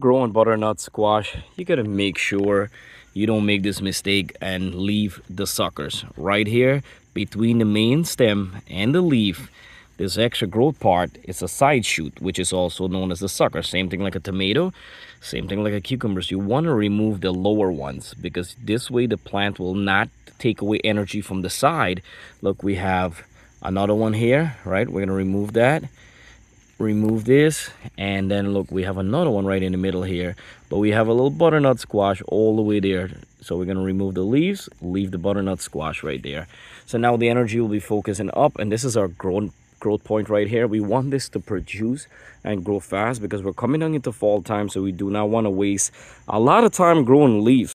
growing butternut squash you gotta make sure you don't make this mistake and leave the suckers right here between the main stem and the leaf. This extra growth part is a side shoot which is also known as the sucker. Same thing like a tomato same thing like a cucumbers. You want to remove the lower ones because this way the plant will not take away energy from the side. Look we have another one here right? We're going to remove that remove this and then look we have another one right in the middle here but we have a little butternut squash all the way there. So we're going to remove the leaves leave the butternut squash right there. So now the energy will be focusing up and this is our growth growth point right here. We want this to produce and grow fast because we're coming on into fall time so we do not want to waste a lot of time growing leaves